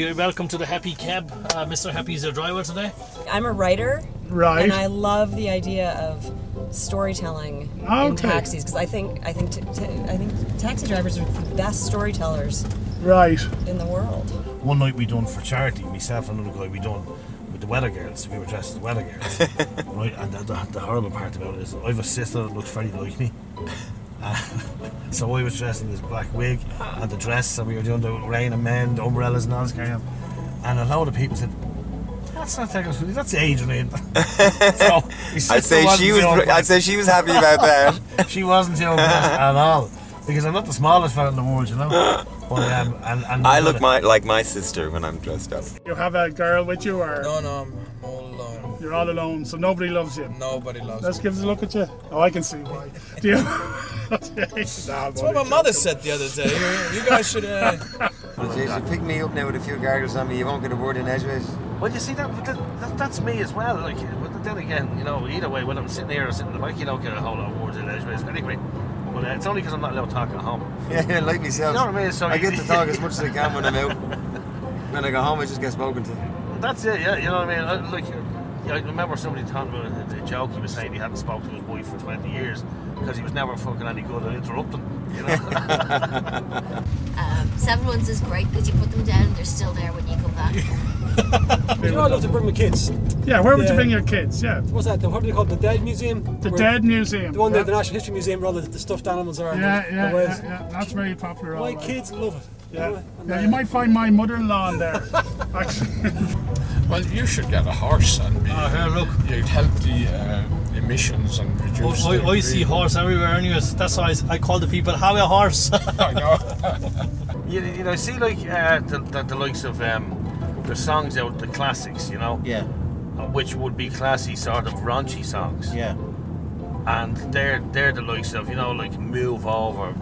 You're welcome to the Happy Cab. Uh, Mr. Happy is your driver today. I'm a writer, Right. and I love the idea of storytelling in taxis because I think I think t- t- I think taxi drivers are the best storytellers right. in the world. One night we done for charity, myself and another guy, we done with the weather girls. We were dressed as weather girls. right, and the, the, the horrible part about it is I have a sister that looks very like me. Uh, so I was dressed in this black wig and the dress, and we were doing the rain and men, the umbrellas and all this kind of And a lot of people said, that's not Taylor Swift, that's Adrian. so, my I'd say she was. the I'd say she was happy about that. she wasn't the only at all. Because I'm not the smallest fella in the world, you know. But, um, and, and I look my like my sister when I'm dressed up. You have a girl with you, or No, no, I'm all alone. You're all alone, so nobody loves you. Nobody loves you. Let's me. give us a look at you. Oh, I can see why. Do you? That's what my mother said the other day. You, you guys should. Uh, Jason, pick me up now with a few gargles on me. You won't get a word in edgeways. Well, you see, that, that, that that's me as well. Like, but then again, you know, either way, when I'm sitting here or sitting in the back, you don't get a whole lot of words in edgeways anyway. But uh, it's only because I'm not allowed to talk at home. Yeah, like myself. You know what I mean? So I get to talk as much as I can when I'm out. When I go home, I just get spoken to. That's it, yeah. You know what I mean? Uh, Like, yeah, I remember somebody talking about a, a joke. He was saying he hadn't spoken to his wife for 20 years because he was never fucking any good at interrupting. You know? Um, seven ones is great because you put them down, they're still there when you come back. You know, I love to bring my kids. Yeah, where would you bring your kids? Yeah. What's that? The, what do they call it? The Dead Museum? The Where- Dead Museum. The one yeah. the National History Museum, where all the, the stuffed animals are. Yeah, the, yeah, the yeah, yeah. That's very popular. all My right. kids love it. Yeah. You and, yeah, uh, you might find my mother-in-law in there. Actually. Well, you should get a horse and be, Oh, here, look. you'd help the uh, emissions and reduce. I, the I see horse everywhere anyways. That's why I, I call the people, have a horse. I know. you, you know, see, like, uh, the, the, the likes of um, the songs out, the classics, you know? Yeah, Which would be classy, sort of raunchy songs. yeah. and they're they're the likes of you know like move over,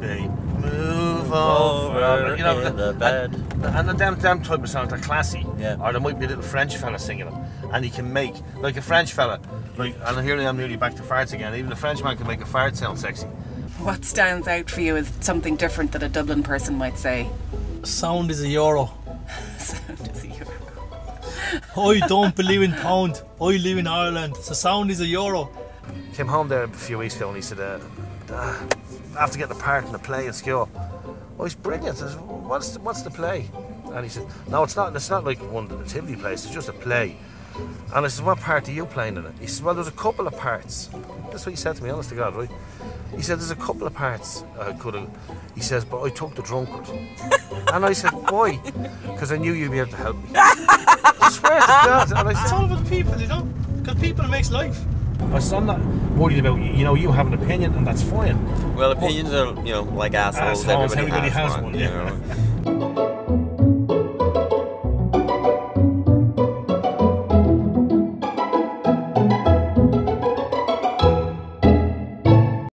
babe, move over, you know, in the bed. and, and the Je t'aime type of songs are classy. Yeah. Or there might be a little French fella singing them, and he can make like a French fella, like and here I am nearly back to farts again. Even a Frenchman can make a fart sound sexy. What stands out for you is something different that a Dublin person might say. Sound is a euro. Sound is a euro. I don't believe in pound. I live in Ireland. So sound is a euro. Came home there a few weeks ago and he said, uh, have to get the part in the play at school, oh, it's brilliant. I said, what's the, what's the play? And he said, no, it's not. It's not like one of the nativity plays. It's just a play. And I said, what part are you playing in it? He said, well, there's a couple of parts. That's what he said to me, honest to God, right? He said, there's a couple of parts I could have. He says, but I took the drunkard. and I said, why? Because I knew you'd be able to help me. I swear to God. And I It's all about the people, you know? Because people makes life. I said, I'm not worried about you. You know, you have an opinion, and that's fine. Well, opinions are you know like assholes. Assholes, everybody, everybody has, has one. one, you know.